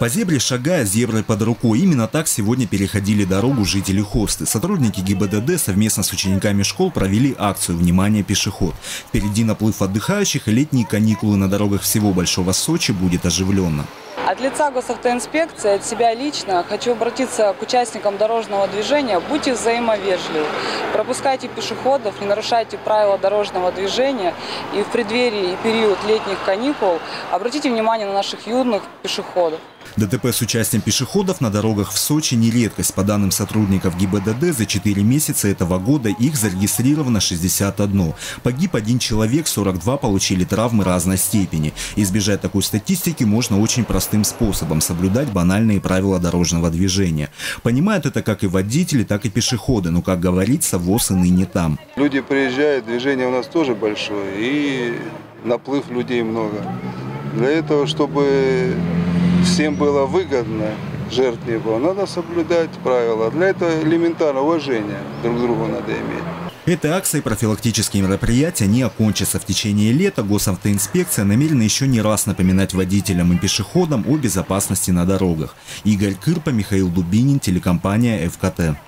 По зебре шагая, зеброй под рукой. Именно так сегодня переходили дорогу жители Хосты. Сотрудники ГИБДД совместно с учениками школ провели акцию «Внимание, пешеход». Впереди наплыв отдыхающих и летние каникулы на дорогах всего Большого Сочи будет оживленно. От лица госавтоинспекции, от себя лично хочу обратиться к участникам дорожного движения. Будьте взаимовежливы. Пропускайте пешеходов, не нарушайте правила дорожного движения. И в преддверии и период летних каникул обратите внимание на наших юных пешеходов. ДТП с участием пешеходов на дорогах в Сочи не редкость. По данным сотрудников ГИБДД, за 4 месяца этого года их зарегистрировано 61. Погиб один человек, 42 получили травмы разной степени. Избежать такой статистики можно очень простым способом – соблюдать банальные правила дорожного движения. Понимают это как и водители, так и пешеходы, но, как говорится, ВОЗ и ныне там. Люди приезжают, движение у нас тоже большое, и наплыв людей много. Для этого, чтобы всем было выгодно, жертв не было, надо соблюдать правила. Для этого элементарно уважение друг к другу надо иметь. Этой акцией профилактические мероприятия не окончатся. В течение лета госавтоинспекция намерена еще не раз напоминать водителям и пешеходам о безопасности на дорогах. Игорь Кырпа, Михаил Дубинин, телекомпания ФКТ.